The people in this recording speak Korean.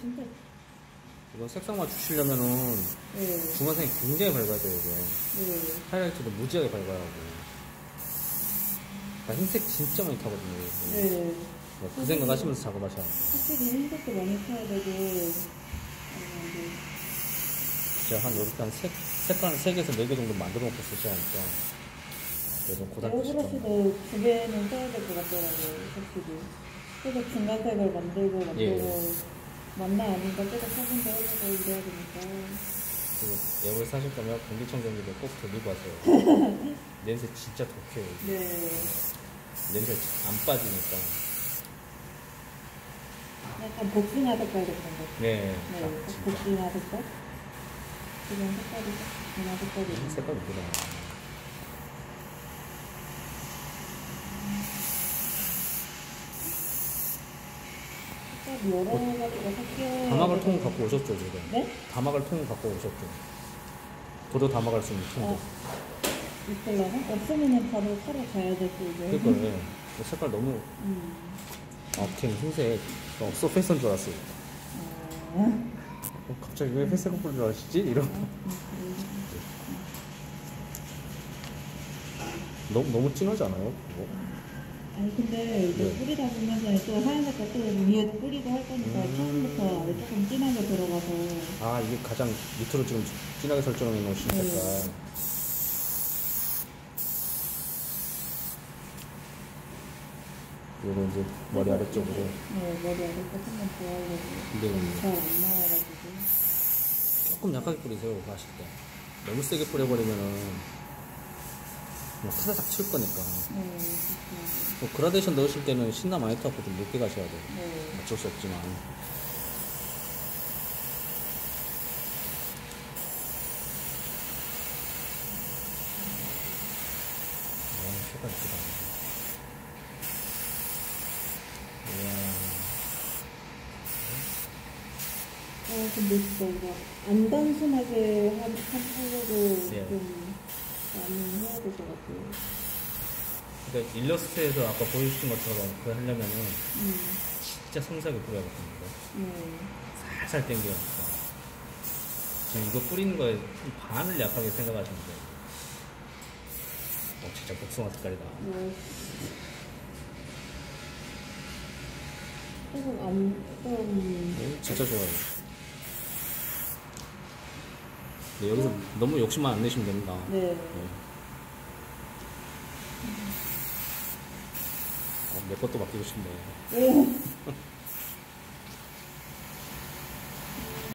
진짜 이건 색상만 주시려면은 네, 중간색이 굉장히 밝아야 돼요, 이게. 네. 하이라이트도 무지하게 밝아야 하고. 그러니까 흰색 진짜 많이 타거든요. 이거. 네. 그 생각 하시면서 작업하셔야 돼요. 확실히 흰색도 많이 타야 되고 제가 한 이렇게 한 색, 색깔 한 3개에서 4개 정도 만들어 놓고 쓰셔야 하니까. 그래서 고등학교. 에어브러쉬도 두 개는 써야 될 것 같더라고요, 확실히. 계속 중간색을 만들고 만들고 예. 맞나 아닌가 계속 확인도 해보고 이래야 되니까. 그리고 에어를 사실 거면 공기청 정기를 꼭 돌리고 하세요. 냄새 진짜 독해요. 네. 냄새 안 빠지니까. 약간 복숭아 색깔 같은 거. 네. 네, 딱 진짜. 복숭아 색깔. 지금 색깔이 복숭아 색깔이. 이 색깔 이쁘다. 색깔이 여러 가지가 섞여. 다막을 통 갖고 오셨죠, 지금? 네? 다막을 통 갖고 오셨죠. 도로 담아갈 수 있는 통도. 어. 있을라나? 없으면은 바로 사러 가야 돼, 또 이제. 그러니까 예. 이 색깔 너무 음. 아, 걔 흰색 어, 서페이스인 줄 알았어요. 아. 어, 갑자기 왜 회색 옷을 줄 아시지? 이런. 너무 너무 진하지 않아요? 그거? 아니 근데 이제 네. 뿌리다 보면서 또 하얀 색깔 또 위에 뿌리고 할 거니까 음. 처음부터 아래 조금 진하게 들어가서 아 이게 가장 밑으로 지금 진하게 설정해 놓으신 네. 색깔. 요거 이제 머리 아래쪽으로. 네 머리 아래쪽 한번 좋아하려고 네. 잘안 나와가지고 조금 약하게 뿌리세요, 그거 하실 때. 너무 세게 뿌려버리면은 뭐 타다닥 칠 거니까. 네. 뭐 그라데이션 넣으실 때는 신나 많이 타고 좀 늦게 가셔야 돼요. 네 어쩔 수 없지만. 아, 색깔 이쁘다. 이야, 어 근데 진짜 이거 안 단순하게 하- 하려고 네. 좀 많이 해야 될 것 같아요 그러니까 일러스트에서 아까 보여주신 것처럼 그거 하려면은 음. 진짜 섬세하게 뿌려야거든요. 네. 살살 당겨야니까. 지금 이거 뿌리는 거에 반을 약하게 생각하시면 돼요. 어, 진짜 복숭아 색깔이다. 뭐 조금 오, 진짜 좋아요. 네, 여기서 너무 욕심만 안 내시면 됩니다. 네. 네. 어, 내 것도 맡기고 싶네. 오.